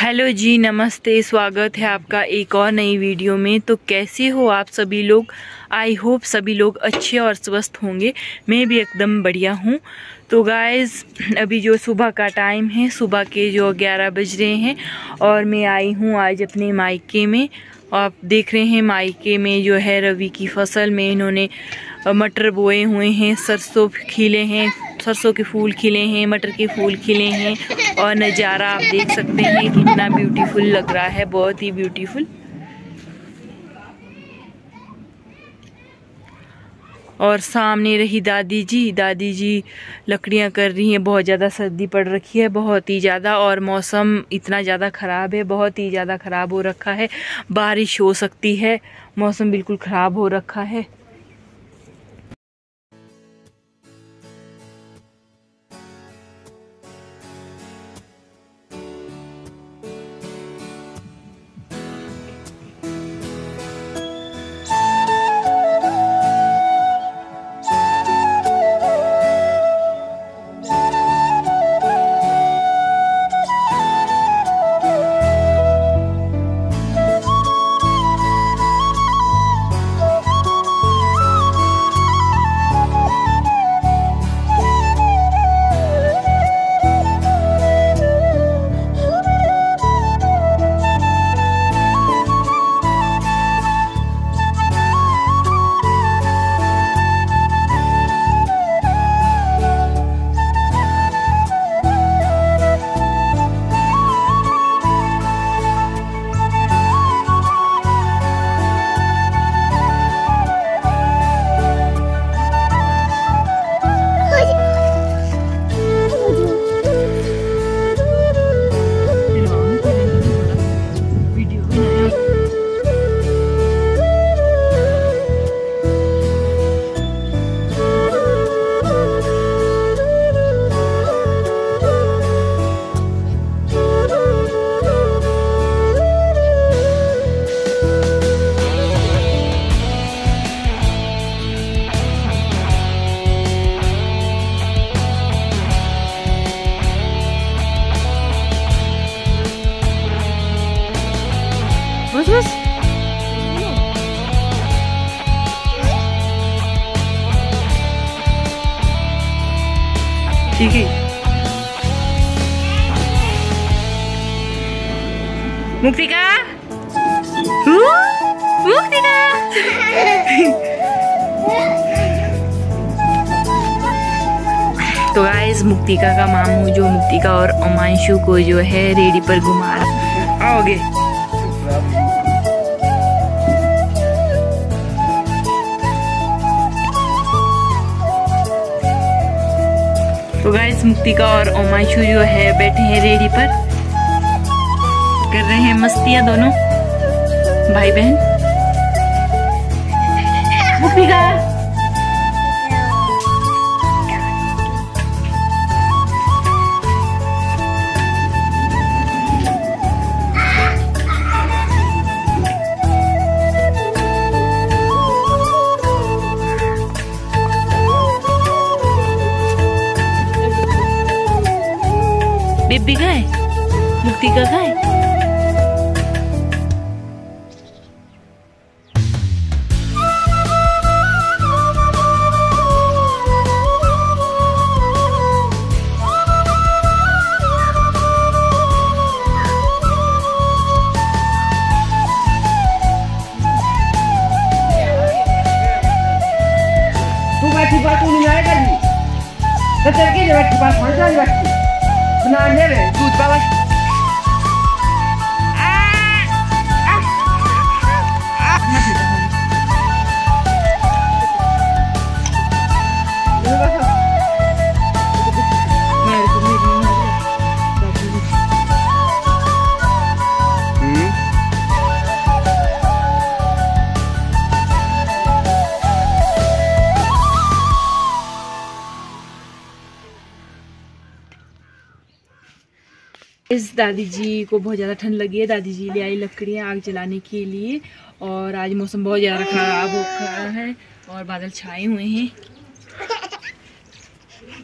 Hello जी, नमस्ते, स्वागत है आपका एक और नई वीडियो में। तो कैसे हो आप सभी लोग? आई होप सभी लोग अच्छे और स्वस्थ होंगे। मैं भी एकदम बढ़िया हूँ। तो गाइस अभी जो सुबह का टाइम है, सुबह के जो ग्यारह बज रहे हैं और मैं आई हूँ आज अपने मायके में। आप देख रहे हैं मायके में जो है रवि की फ़सल में इन्होंने मटर बोए हुए हैं, सरसों खिले हैं। सरसों के फूल खिले हैं, मटर के फूल खिले हैं और नज़ारा आप देख सकते हैं कितना ब्यूटीफुल लग रहा है, बहुत ही ब्यूटीफुल और सामने रही दादी जी दादी जी लकड़ियाँ कर रही हैं, बहुत ज़्यादा सर्दी पड़ रखी है, बहुत ही ज़्यादा और मौसम इतना ज़्यादा ख़राब है, बहुत ही ज़्यादा ख़राब हो रखा है, बारिश हो सकती है, मौसम बिल्कुल ख़राब हो रखा है। है। मुक्तिका? मुक्तिका? तो गाइस मुक्तिका का मामू जो, मुक्तिका और अमांशु को जो है रेडी पर घुमा आओगे? तो गाइस मुक्तिका और ओमाशु जो है, बैठे हैं रेडी पर। कर रहे हैं मस्तियाँ दोनों। भाई बहन मुक्तिका! बेबी खाए मुक्ति का खाए तू बात तू नहीं। आएगा जी तो चल के बैठी बात फंस जाएगी बैठी। बना ले रे इस दादी जी को बहुत ज़्यादा ठंड लगी है। दादी जी ले आई लकड़ियाँ आग जलाने के लिए। और आज मौसम बहुत ज़्यादा खराब हो रहा है और बादल छाए हुए हैं।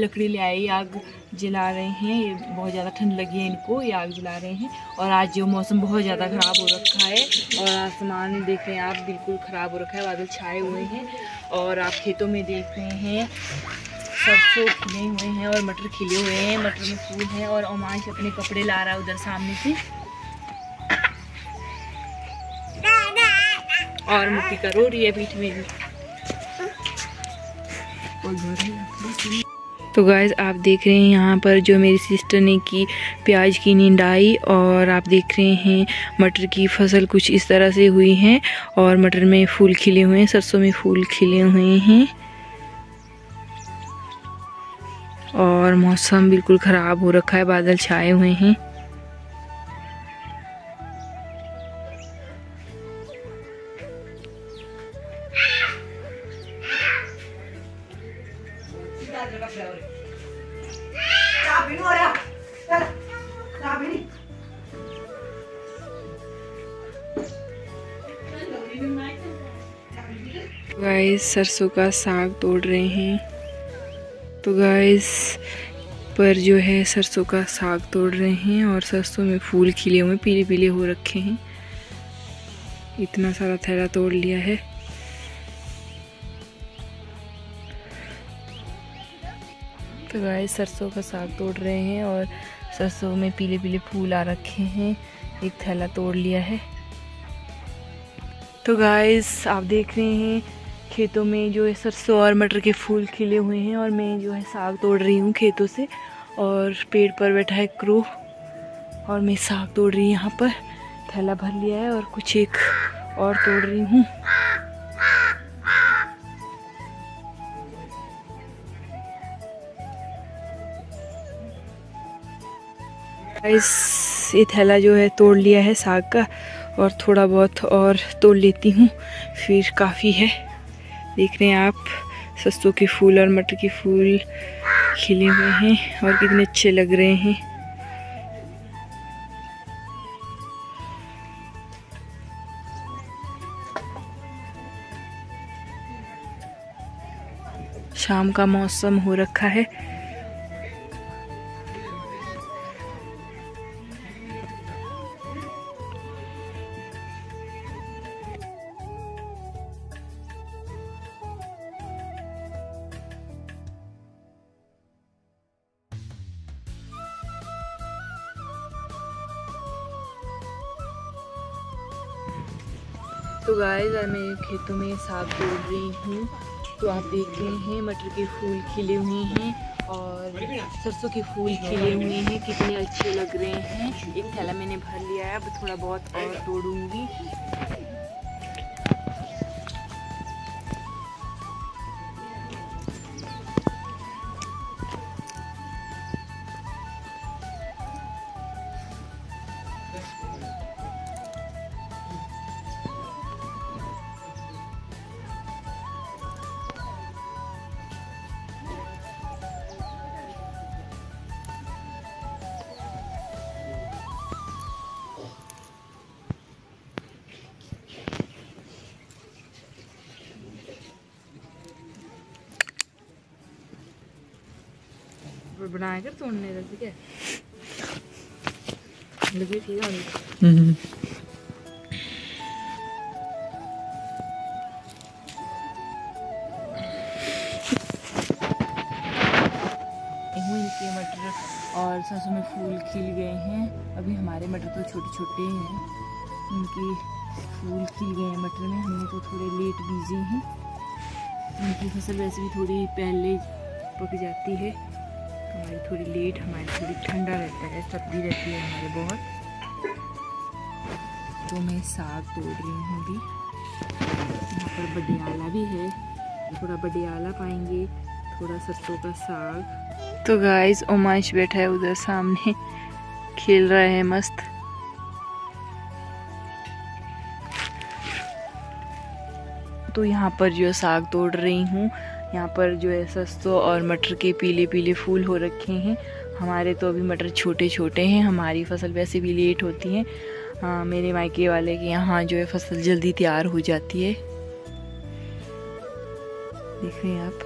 लकड़ी ले आई, आग जला रहे हैं। ये बहुत ज़्यादा ठंड लगी है इनको, ये आग जला रहे हैं। और आज जो मौसम बहुत ज़्यादा ख़राब हो रखा है और आसमान देख रहे हैं आप, बिल्कुल ख़राब हो रखा है, बादल छाए हुए हैं। और आप खेतों में देख रहे हैं। सरसों खिले हुए हैं और मटर खिले हुए हैं, मटर में फूल है और ओमांश अपने कपड़े ला रहा है उधर सामने से। और मुक्ति का रो रही है पीठ में तो गाइज़ आप देख रहे हैं यहाँ पर जो मेरी सिस्टर ने की प्याज की निंदाई और आप देख रहे हैं मटर की फ़सल कुछ इस तरह से हुई है और मटर में फूल खिले हुए हैं, सरसों में फूल खिले हुए हैं। और मौसम बिल्कुल ख़राब हो रखा है, बादल छाए हुए हैं। गाइस सरसों का साग तोड़ रहे हैं। तो गाइस पर जो है सरसों का साग तोड़ रहे हैं और सरसों में फूल खिले हुए पीले पीले हो रखे हैं। इतना सारा थैला तोड़ लिया है। तो गाय सरसों का साग तोड़ रहे हैं और सरसों में पीले पीले फूल आ रखे हैं। एक थैला तोड़ लिया है। तो गाइस आप देख रहे हैं खेतों में जो है सरसों और मटर के फूल खिले हुए हैं और मैं जो है साग तोड़ रही हूँ खेतों से और पेड़ पर बैठा है क्रू और मैं साग तोड़ रही यहाँ पर। थैला भर लिया है और कुछ एक और तोड़ रही हूँ। ये थैला जो है तोड़ लिया है साग का और थोड़ा बहुत और तोड़ लेती हूँ, फिर काफ़ी है। देख रहे हैं आप, सस्तों के फूल और मटर के फूल खिले हुए हैं और कितने अच्छे लग रहे हैं। शाम का मौसम हो रखा है। तो गाय मैं खेतों में साग तोड़ रही हूँ। तो आप देख रहे हैं, मटर के फूल खिले हुए हैं और सरसों के फूल खिले हुए हैं। कितने अच्छे लग रहे हैं। एक थैला मैंने भर लिया है, अब थोड़ा बहुत और तोड़ूँगी। बनाया कर तोड़ने का ठीक है? लगी ठीक है हम्म मटर और सरसों में फूल खिल गए हैं। अभी हमारे मटर तो छोटे छोटे हैं। इनके फूल खिल गए हैं मटर में। हमने तो थोड़े लेट बीजे हैं। उनकी फ़सल वैसे भी थोड़ी पहले पक जाती है। हमारी थोड़ी लेट हमारी थोड़ी ठंडा रहता है, सर्दी रहती है हमारे बहुत। तो मैं साग तोड़ रही हूँ अभी। यहाँ पर बडियाला भी है। थोड़ा बडियाला पाएँगे, थोड़ा सरसों का साग। तो गाइस ओमाइश बैठा है उधर सामने। खेल रहा है मस्त। तो यहाँ पर जो साग तोड़ रही हूँ यहाँ पर जो है सस्तों और मटर के पीले पीले फूल हो रखे हैं। हमारे तो अभी मटर छोटे छोटे हैं हमारी फ़सल वैसे भी लेट होती है। हाँ मेरे मायके वाले के यहाँ जो है फ़सल जल्दी तैयार हो जाती है। देख रहे हैं आप।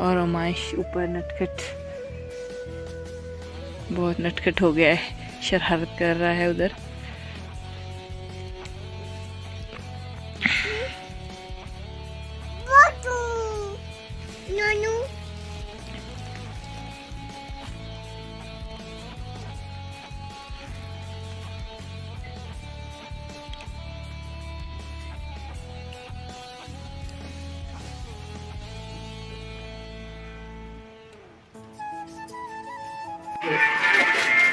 और अमाइश ऊपर नटखट। बहुत नटखट हो गया है। शरारत कर रहा है उधर।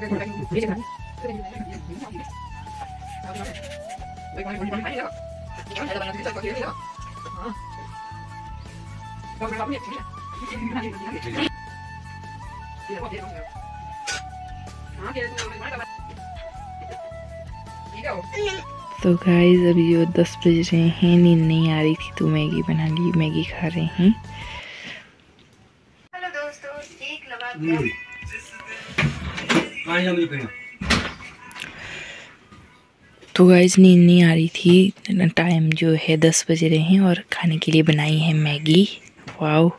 तो गाइस अभी जो दस बज रहे हैं नींद नहीं आ रही थी तो मैगी बना ली मैगी खा रहे हैं। हेलो दोस्तों एक लगा तो गाइज़ नींद नहीं आ रही थी। टाइम जो है, दस बजे रहे हैं और खाने के लिए बनाई है मैगी। वाओ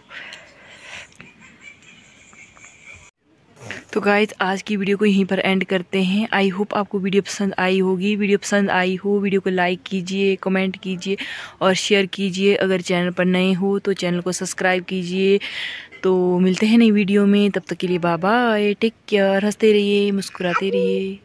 तो गाइज़ आज की वीडियो को यहीं पर एंड करते हैं। आई होप आपको वीडियो पसंद आई होगी। वीडियो पसंद आई हो वीडियो को लाइक कीजिए कमेंट कीजिए और शेयर कीजिए। अगर चैनल पर नए हो तो चैनल को सब्सक्राइब कीजिए। तो मिलते हैं नई वीडियो में, तब तक के लिए बाबा टेक केयर हँसते रहिए, मुस्कुराते रहिए।